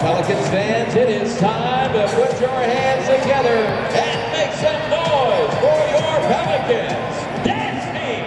Pelicans fans, it is time to put your hands together and make some noise for your Pelicans. Dance team!